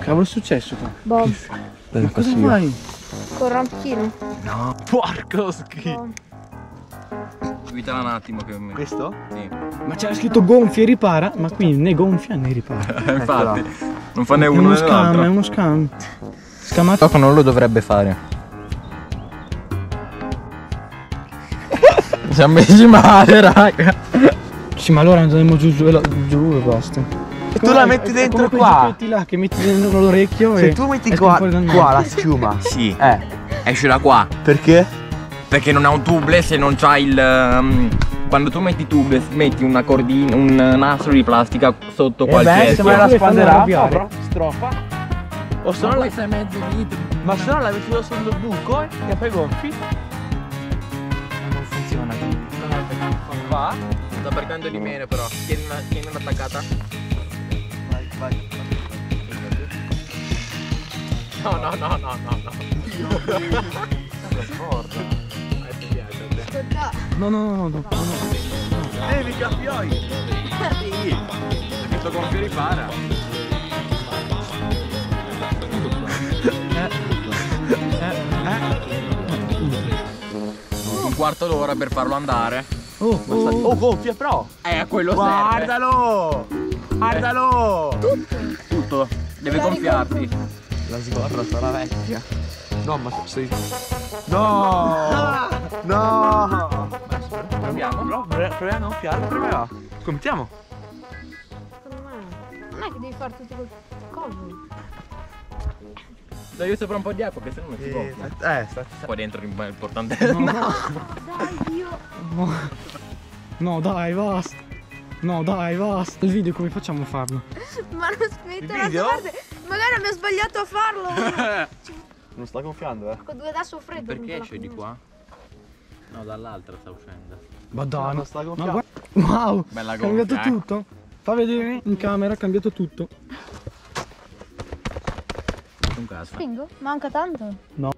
Cavolo è successo qua? Boh, Ma cosa fai? con rampino. No, porco schifo. Guidala un attimo che mi... Questo? Sì. Ma c'era scritto gonfia e ripara, ma qui né gonfia né ripara. Infatti, non fa né È uno uno né scam, l'altro. è uno scam. Scamato. Tocco non lo dovrebbe fare. Siamo messi male, raga. Sì, ma allora andremo giù, giù, giù e basta. Tu la metti dentro qua. là che metti dentro l'orecchio Se e tu metti qua, qua la schiuma, Sì, eh, esce da qua. perché? Perché non ha un tubeless e non c'ha il... um, quando tu metti tubeless metti una cordina, un nastro di plastica sotto Eh qualche... beh, se me la spanderà, strofa. O se no la, è mezzo litro. ma se no la metti sotto il buco eh, e poi gonfi. Non funziona così. Va. Sta perdendo di meno però. Tieni una, tieni una attaccata. Vai. No, no, no, no, no, no. No, no, no, no, no, no. Eh, mica pioi. Sì. Questo gonfio ripara. Un quarto d'ora per farlo andare. Oh, oh, Oh, gonfia però. Eh, a quello Guardalo! Guardalo! Tutto. Deve gonfiarsi. La sgorra sarà vecchia. No, ma sei. No! No! Proviamo. No, proviamo a gonfiarlo, proviamo. Commettiamo. Secondo me. Non è che devi fare tutto quel coso. Dai io sopra un po' di acqua che se no non si gonfia. Eh, sta. Qua dentro l'importante no. Dai, io. No. No, dai, basta. No, dai, basta. Il video come facciamo a farlo? Ma non aspetta, video? parte. Magari abbiamo sbagliato a farlo. Non sta gonfiando, eh. Dove adesso freddo. Perché esce di qua? No, dall'altra sta uscendo. Ma dai, non sta gonfiando. guarda- Wow, Bella ha cambiato gonfia, eh. tutto. Fa vedere in camera, ha cambiato tutto. Un caso. Spingo? Manca tanto? No.